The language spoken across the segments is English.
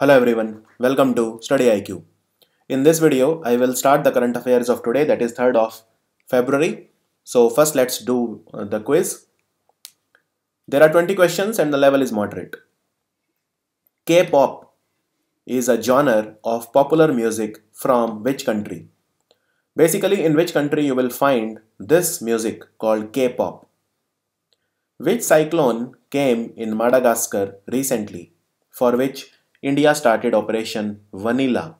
Hello everyone, welcome to Study IQ. In this video, I will start the current affairs of today that is 3rd of February. So first let's do uh, the quiz. There are 20 questions and the level is moderate. K-pop is a genre of popular music from which country? Basically in which country you will find this music called K-pop. Which cyclone came in Madagascar recently for which India started Operation Vanilla?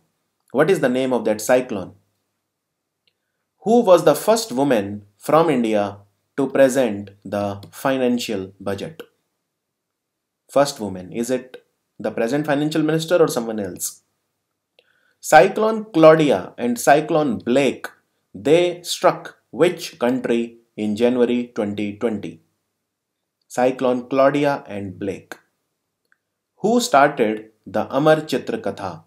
What is the name of that cyclone? Who was the first woman from India to present the financial budget? First woman, is it the present financial minister or someone else? Cyclone Claudia and Cyclone Blake, they struck which country in January 2020? Cyclone Claudia and Blake. Who started the Amar Chitra Katha?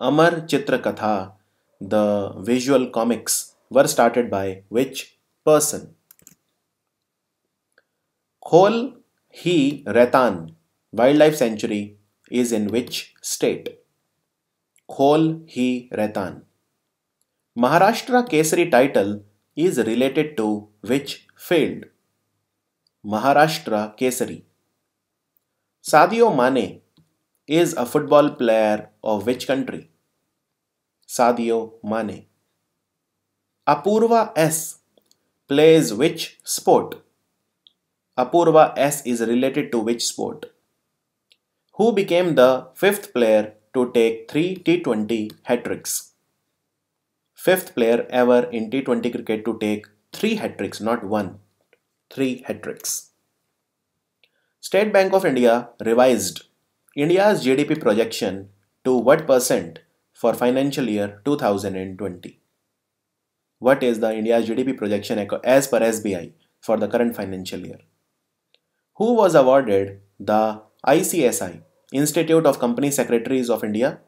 Amar Chitra Katha, the visual comics, were started by which person? Khol Hi Raitan Wildlife Sanctuary is in which state? Khol Hi Raitan. Maharashtra Kesari title is related to which field? Maharashtra Kesari. Sadio Mane is a football player of which country? Sadio Mane. Apurva S plays which sport? Apurva S is related to which sport? Who became the fifth player to take three T20 hat tricks? Fifth player ever in T20 cricket to take three hat tricks, not one, three hat tricks. State Bank of India revised India's GDP projection to what percent for financial year 2020? What is the India's GDP projection as per SBI for the current financial year? Who was awarded the ICSI Institute of Company Secretaries of India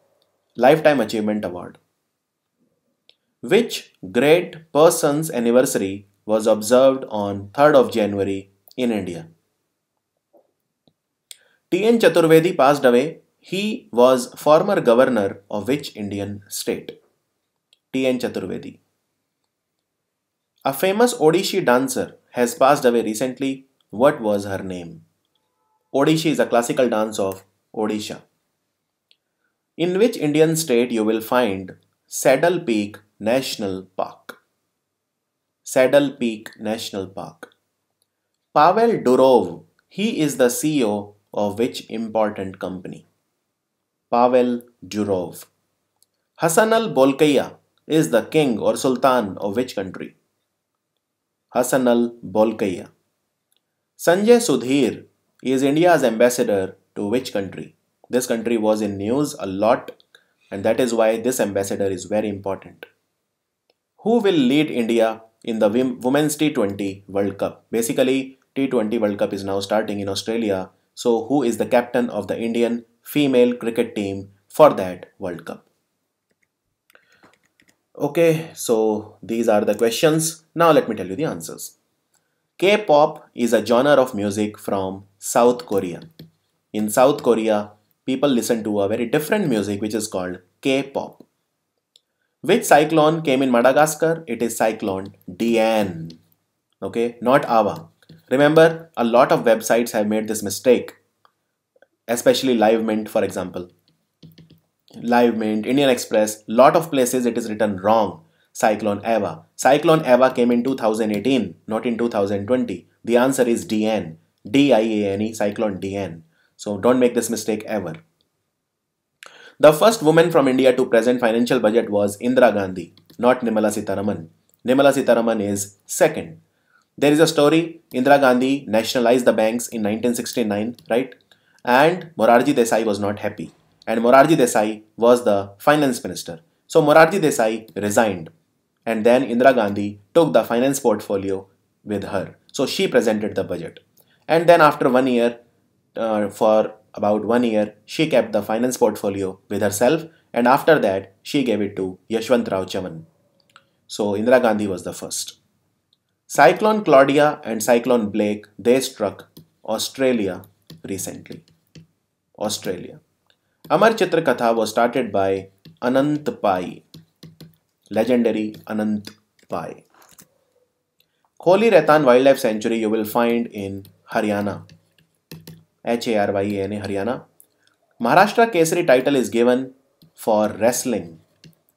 Lifetime Achievement Award? Which great person's anniversary was observed on 3rd of January in India? T.N. Chaturvedi passed away. He was former governor of which Indian state? T.N. Chaturvedi. A famous Odishi dancer has passed away recently. What was her name? Odishi is a classical dance of Odisha. In which Indian state you will find Saddle Peak National Park? Saddle Peak National Park. Pavel Durov, he is the CEO of which important company? Pavel Durov. Hassanal Bolkiah is the king or sultan of which country? Hassanal Bolkiah. Sanjay Sudhir is India's ambassador to which country? This country was in news a lot and that is why this ambassador is very important. Who will lead India in the Women's T20 World Cup? Basically, T20 World Cup is now starting in Australia so, who is the captain of the Indian female cricket team for that World Cup? Okay, so these are the questions. Now, let me tell you the answers. K pop is a genre of music from South Korea. In South Korea, people listen to a very different music which is called K pop. Which cyclone came in Madagascar? It is cyclone Diane. Okay, not Awa. Remember, a lot of websites have made this mistake, especially LiveMint, for example. LiveMint, Indian Express, lot of places it is written wrong. Cyclone Eva. Cyclone Eva came in 2018, not in 2020. The answer is Diane. D-I-A-N-E, Cyclone Diane. So don't make this mistake ever. The first woman from India to present financial budget was Indira Gandhi, not Nirmala Sitharaman. Nirmala Sitharaman is second. There is a story Indira Gandhi nationalized the banks in 1969, right? And Morarji Desai was not happy. And Morarji Desai was the finance minister. So Morarji Desai resigned. And then Indira Gandhi took the finance portfolio with her. So she presented the budget. And then after one year, uh, for about one year, she kept the finance portfolio with herself. And after that, she gave it to Yashwant Rao Chavan. So Indira Gandhi was the first. Cyclone Claudia and Cyclone Blake, they struck Australia recently. Australia. Amar Chitra Katha was started by Anant Pai, legendary Anant Pai. Kholi Raitan Wildlife Sanctuary you will find in Haryana, H-A-R-Y-A-N-A, Haryana. Maharashtra Kesari title is given for wrestling.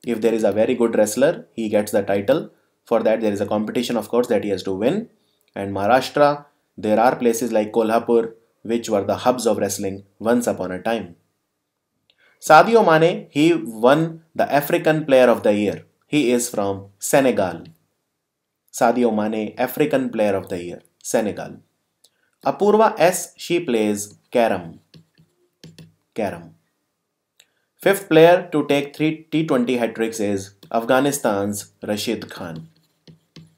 If there is a very good wrestler, he gets the title. For that, there is a competition, of course, that he has to win. And Maharashtra, there are places like Kolhapur, which were the hubs of wrestling once upon a time. Sadio Mane, he won the African Player of the Year. He is from Senegal. Sadio Mane, African Player of the Year, Senegal. Apurva S, she plays Carom. Carom. Fifth player to take three T20 hat tricks is Afghanistan's Rashid Khan.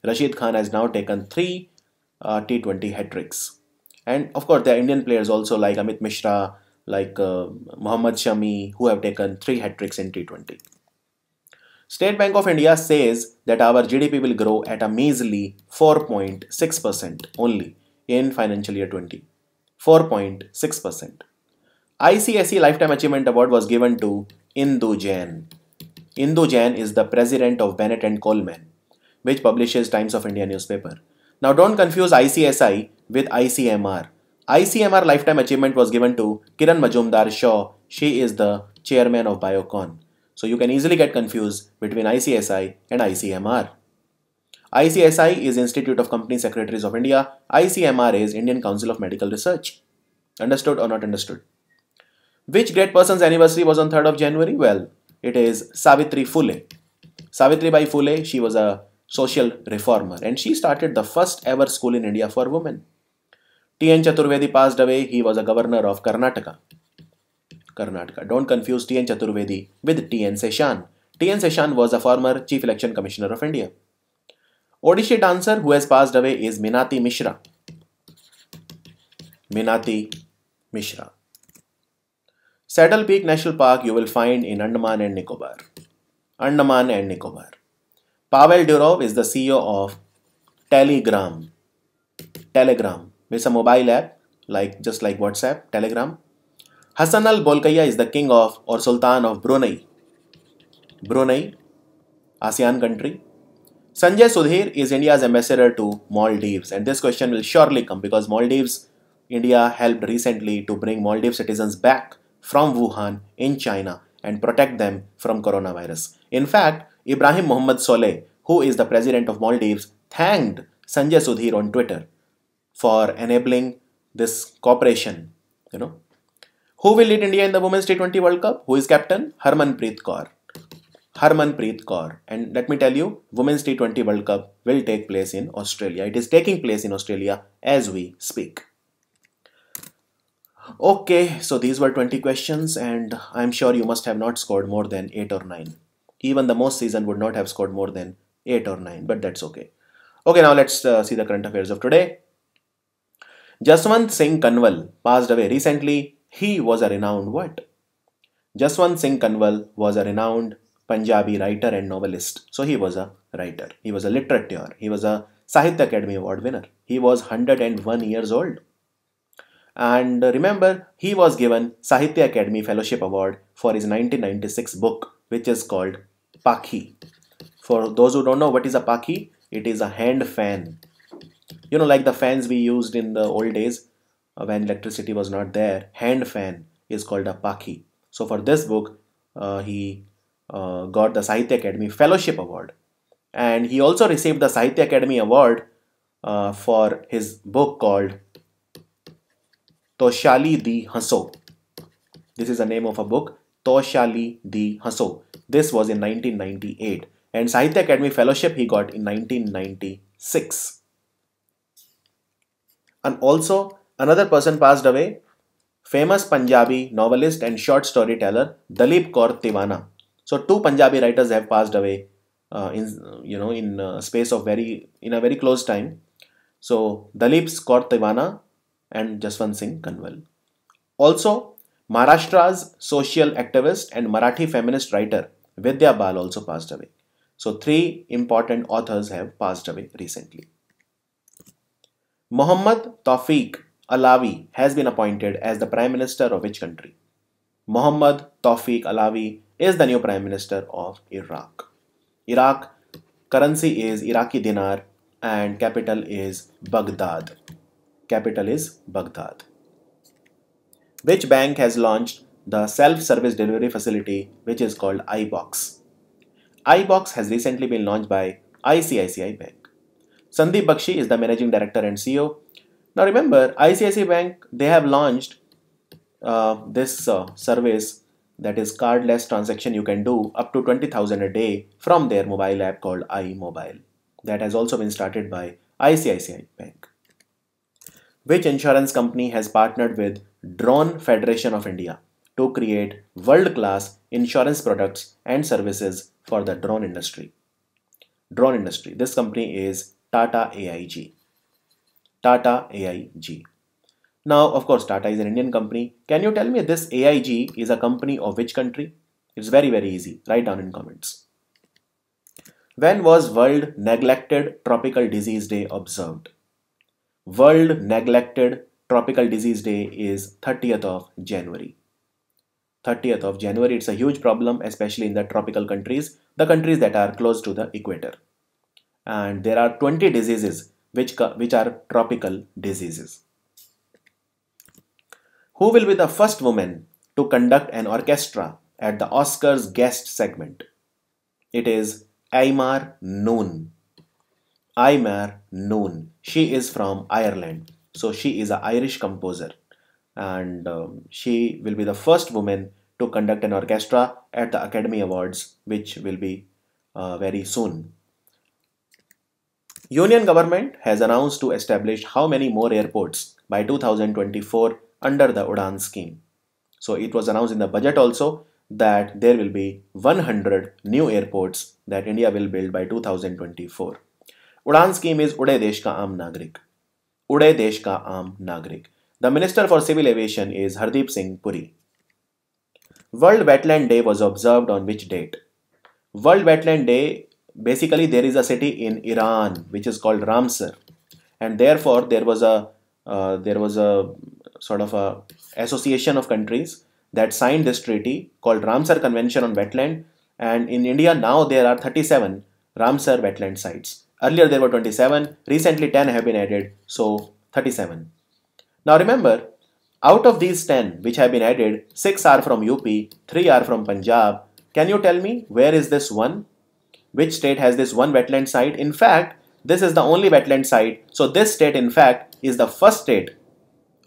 Rashid Khan has now taken three uh, T20 hat tricks. And of course, there are Indian players also like Amit Mishra, like uh, Muhammad Shami, who have taken three hat tricks in T20. State Bank of India says that our GDP will grow at a measly 4.6% only in financial year 20. 4.6%. ICSI Lifetime Achievement Award was given to Indu Jain. Indu Jain is the president of Bennett and Coleman, which publishes Times of India newspaper. Now don't confuse ICSI with ICMR. ICMR Lifetime Achievement was given to Kiran Mazumdar Shaw. She is the chairman of Biocon. So you can easily get confused between ICSI and ICMR. ICSI is Institute of Company Secretaries of India. ICMR is Indian Council of Medical Research. Understood or not understood? Which great person's anniversary was on 3rd of January? Well, it is Savitri Phule. Savitri Bai Phule, she was a social reformer and she started the first ever school in India for women. T.N. Chaturvedi passed away. He was a governor of Karnataka. Karnataka. Don't confuse T.N. Chaturvedi with T.N. Seshan. T.N. Seshan was a former Chief Election Commissioner of India. Odissi dancer who has passed away is Minati Mishra. Minati Mishra. Saddle Peak National Park you will find in Andaman and Nicobar. Andaman and Nicobar. Pavel Durov is the CEO of Telegram. Telegram. It's a mobile app, like just like WhatsApp, Telegram. Hassanal Bolkiah is the king of or sultan of Brunei. Brunei, ASEAN country. Sanjay Sudhir is India's ambassador to Maldives, and this question will surely come because Maldives, India helped recently to bring Maldives citizens back from Wuhan in China and protect them from coronavirus. In fact, Ibrahim Mohammed Solih, who is the president of Maldives, thanked Sanjay Sudhir on Twitter for enabling this cooperation. You know, who will lead India in the Women's T20 World Cup? Who is captain? Harmanpreet Kaur. Harmanpreet Kaur. And let me tell you, Women's T20 World Cup will take place in Australia. It is taking place in Australia as we speak. Okay, so these were 20 questions, and I'm sure you must have not scored more than 8 or 9. Even the most seasoned would not have scored more than 8 or 9, but that's okay. Okay, now let's uh, see the current affairs of today. Jaswant Singh Kanwal passed away recently. He was a renowned what? Jaswant Singh Kanwal was a renowned Punjabi writer and novelist. So he was a writer. He was a literature. He was a Sahitya Akademi Award winner. He was 101 years old. And remember, he was given Sahitya Akademi Fellowship Award for his 1996 book, which is called Pakhi. For those who don't know what is a Pakhi, it is a hand fan. You know, like the fans we used in the old days uh, when electricity was not there, hand fan is called a Pakhi. So for this book, uh, he uh, got the Sahitya Akademi Fellowship Award. And he also received the Sahitya Akademi Award uh, for his book called Toshali Di Haso. This is the name of a book, Toshali Di Haso. This was in 1998. And Sahitya Akademi Fellowship he got in 1996. And also, another person passed away, famous Punjabi novelist and short storyteller Dalip Kaur Tiwana. So two Punjabi writers have passed away uh, in you know in uh, space of very in a very close time. So Dalip Kaur Tiwana and Jaswant Singh Kanwal. Also, Maharashtra's social activist and Marathi feminist writer Vidya Bal also passed away. So, three important authors have passed away recently. Muhammad Tawfiq Alawi has been appointed as the Prime Minister of which country? Mohammad Tawfiq Alawi is the new Prime Minister of Iraq. Iraq currency is Iraqi dinar and capital is Baghdad. Capital is Baghdad. Which bank has launched the self-service delivery facility which is called iBox? iBox has recently been launched by ICICI Bank. Sandeep Bakshi is the managing director and CEO. Now remember, ICICI Bank they have launched uh, this uh, service that is cardless transaction you can do up to 20,000 a day from their mobile app called iMobile. That has also been started by ICICI Bank. Which insurance company has partnered with Drone Federation of India to create world-class insurance products and services for the drone industry? Drone industry. This company is Tata AIG. Tata AIG. Now, of course, Tata is an Indian company. Can you tell me this AIG is a company of which country? It's very, very easy. Write down in comments. When was World Neglected Tropical Disease Day observed? World Neglected Tropical Disease Day is 30th of January. 30th of January, it's a huge problem, especially in the tropical countries, the countries that are close to the equator. And there are 20 diseases which, which are tropical diseases. Who will be the first woman to conduct an orchestra at the Oscars guest segment? It is Eimear Noone. Eimear Noone. She is from Ireland. So she is an Irish composer. And um, she will be the first woman to conduct an orchestra at the Academy Awards, which will be uh, very soon. Union government has announced to establish how many more airports by 2024 under the Udan scheme. So it was announced in the budget also that there will be 100 new airports that India will build by 2024. Udan scheme is Uday Desh Ka Aam Nagrik. Uday Desh Ka Aam Nagrik. The Minister for Civil Aviation is Hardeep Singh Puri. World Wetland Day was observed on which date? World Wetland Day, basically there is a city in Iran which is called Ramsar and therefore there was a uh, there was a sort of a association of countries that signed this treaty called Ramsar Convention on Wetland and in India now there are 37 Ramsar wetland sites. Earlier there were 27, recently 10 have been added, so 37. Now remember, out of these 10 which have been added, 6 are from UP, 3 are from Punjab. Can you tell me where is this one? Which state has this one wetland site? In fact, this is the only wetland site. So this state in fact is the first state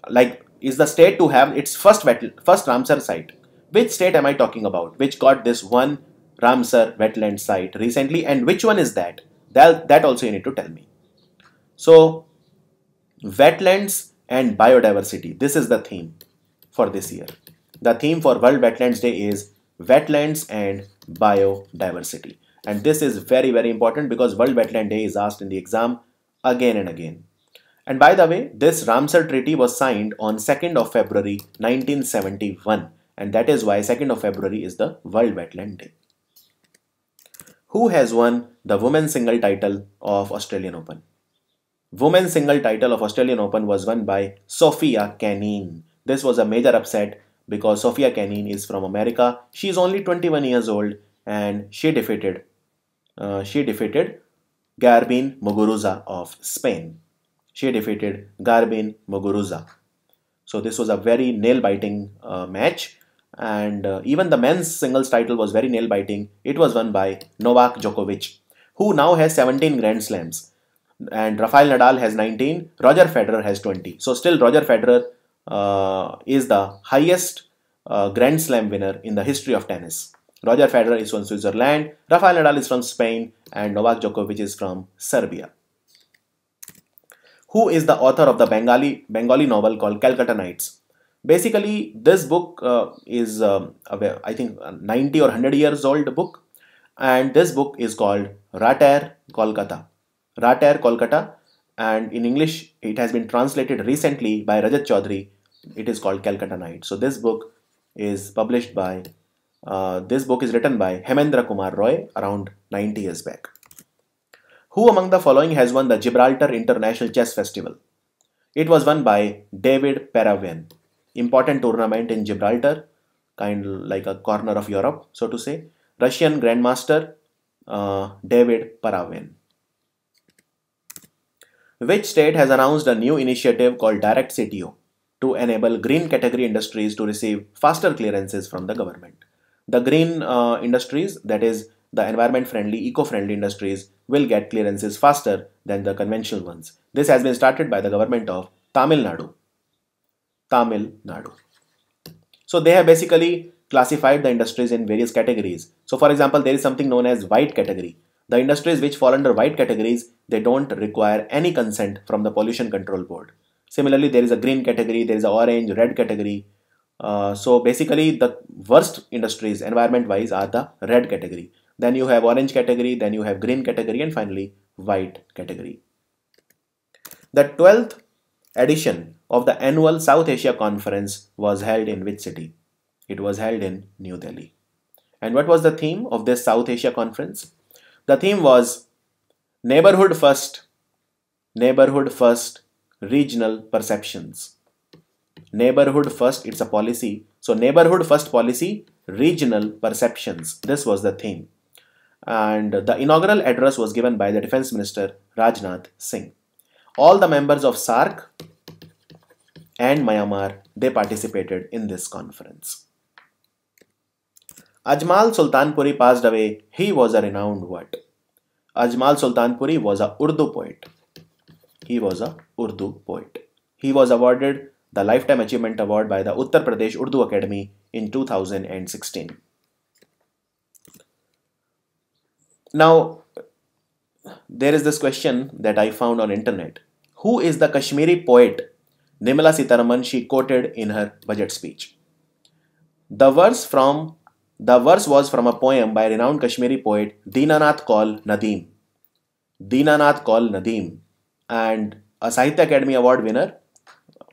like is the state to have its first wet, first Ramsar site. Which state am I talking about? Which got this one Ramsar wetland site recently and which one is that? That, that also you need to tell me. So wetlands and biodiversity. This is the theme for this year. The theme for World Wetlands Day is wetlands and biodiversity. And this is very, very important because World Wetland Day is asked in the exam again and again. And by the way, this Ramsar Treaty was signed on 2nd of February 1971 and that is why 2nd of February is the World Wetland Day. Who has won the women's single title of Australian Open? Women's single title of Australian Open was won by Sofia Kenin. This was a major upset because Sofia Kenin is from America. She is only 21 years old and she defeated uh, she defeated Garbine Muguruza of Spain she defeated Garbine Muguruza. So this was a very nail-biting uh, match and uh, even the men's singles title was very nail-biting. It was won by Novak Djokovic who now has 17 Grand Slams and Rafael Nadal has 19, Roger Federer has 20. So still Roger Federer uh, is the highest uh, Grand Slam winner in the history of tennis. Roger Federer is from Switzerland, Rafael Nadal is from Spain and Novak Djokovic is from Serbia who is the author of the Bengali, Bengali novel called Calcutta Nights. Basically, this book uh, is, um, I think, 90 or 100 years old book. And this book is called Rater Kolkata. Rater Kolkata. And in English, it has been translated recently by Rajat Chaudhuri. It is called Calcutta Nights. So this book is published by, uh, this book is written by Hemendra Kumar Roy around 90 years back. Who among the following has won the Gibraltar International Chess Festival? It was won by David Paravyan. Important tournament in Gibraltar. kind of like a corner of Europe, so to say. Russian Grandmaster uh, David Paravyan. Which state has announced a new initiative called Direct CTO to enable green category industries to receive faster clearances from the government? The green uh, industries, that is, the environment friendly, eco friendly industries, will get clearances faster than the conventional ones. This has been started by the government of Tamil Nadu. Tamil Nadu. So they have basically classified the industries in various categories. So for example, there is something known as white category. The industries which fall under white categories, they don't require any consent from the pollution control board. Similarly, there is a green category, there is a orange, red category. Uh, so basically the worst industries environment wise are the red category. Then you have orange category, then you have green category and finally white category. The 12th edition of the annual South Asia Conference was held in which city? It was held in New Delhi. And what was the theme of this South Asia Conference? The theme was Neighborhood First, Neighborhood First Regional Perceptions. Neighborhood First, it's a policy. So, Neighborhood First Policy, Regional Perceptions. This was the theme. And the inaugural address was given by the Defense Minister Rajnath Singh. All the members of SAARC and Myanmar, they participated in this conference. Ajmal Sultanpuri passed away. He was a renowned what? Ajmal Sultanpuri was a Urdu poet. He was a Urdu poet. He was awarded the Lifetime Achievement Award by the Uttar Pradesh Urdu Academy in 2016. Now, there is this question that I found on internet. Who is the Kashmiri poet Nirmala Sitharaman she quoted in her budget speech? The verse from the verse was from a poem by renowned Kashmiri poet Dinanath Kaul Nadeem. Dinanath Kaul Nadeem and a Sahitya Akademi Award winner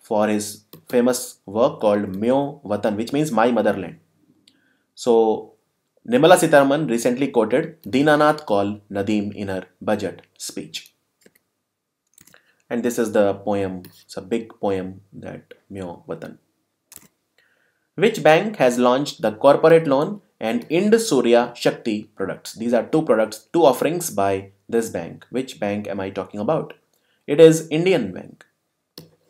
for his famous work called Myo Vatan, which means My Motherland. So Nirmala Sitharaman recently quoted Dinanath Kaul Nadeem in her budget speech. And this is the poem, it's a big poem that Myo Vatan. Which bank has launched the corporate loan and Ind Surya Shakti products? These are two products, two offerings by this bank. Which bank am I talking about? It is Indian Bank.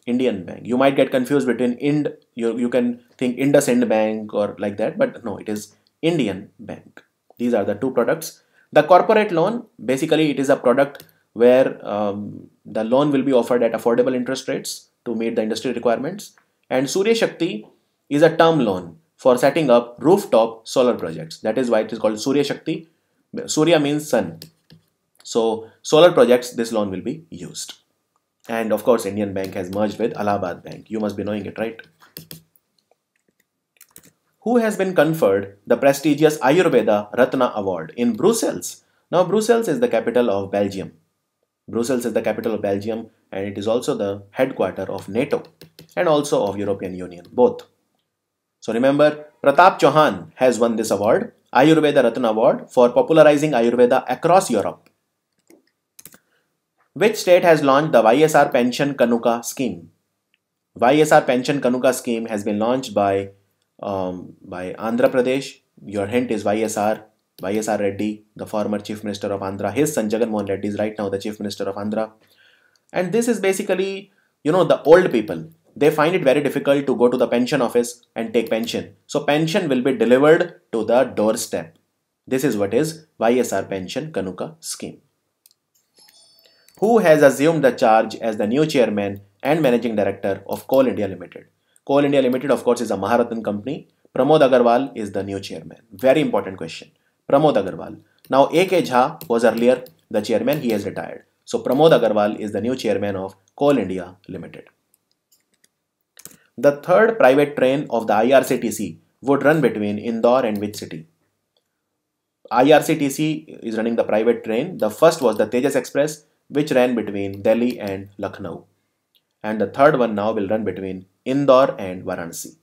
Indian Bank. You might get confused between Ind, you, you can think IndusInd Bank or like that, but no, it is Indian Bank. These are the two products. The corporate loan, basically it is a product where um, the loan will be offered at affordable interest rates to meet the industry requirements. And Surya Shakti is a term loan for setting up rooftop solar projects. That is why it is called Surya Shakti. Surya means sun. So solar projects, this loan will be used. And of course, Indian Bank has merged with Allahabad Bank. You must be knowing it, right? who has been conferred the prestigious Ayurveda Ratna Award in Brussels. Now, Brussels is the capital of Belgium. Brussels is the capital of Belgium and it is also the headquarter of NATO and also of European Union, both. So remember, Pratap Chauhan has won this award, Ayurveda Ratna Award for popularizing Ayurveda across Europe. Which state has launched the YSR Pension Kanuka scheme? YSR Pension Kanuka scheme has been launched by um, by Andhra Pradesh. Your hint is YSR. YSR Reddy, the former Chief Minister of Andhra. His son Jagan Reddy is right now the Chief Minister of Andhra. And this is basically, you know, the old people. They find it very difficult to go to the pension office and take pension. So pension will be delivered to the doorstep. This is what is YSR Pension Kanuka scheme. Who has assumed the charge as the new chairman and managing director of Coal India Limited? Coal India Limited, of course, is a Maharatna company. Pramod Agarwal is the new chairman. Very important question. Pramod Agarwal. Now, A.K. Jha was earlier the chairman, he has retired. So, Pramod Agarwal is the new chairman of Coal India Limited. The third private train of the IRCTC would run between Indore and which city? IRCTC is running the private train. The first was the Tejas Express, which ran between Delhi and Lucknow. And the third one now will run between Indore and Varanasi.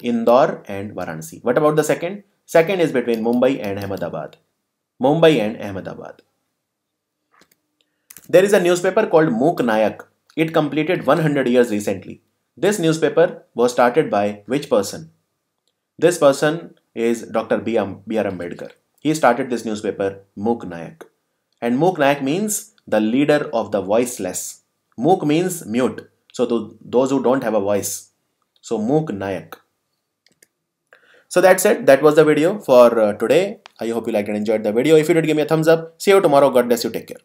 Indore and Varanasi. What about the second? Second is between Mumbai and Ahmedabad. Mumbai and Ahmedabad. There is a newspaper called Mook Nayak. It completed 100 years recently. This newspaper was started by which person? This person is Dr. B. R. Ambedkar. He started this newspaper, Mook Nayak. And Mook Nayak means the leader of the voiceless. Mook means mute. So those who don't have a voice. So Mook Nayak. So that's it. That was the video for uh, today. I hope you liked and enjoyed the video. If you did, give me a thumbs up. See you tomorrow. God bless you. Take care.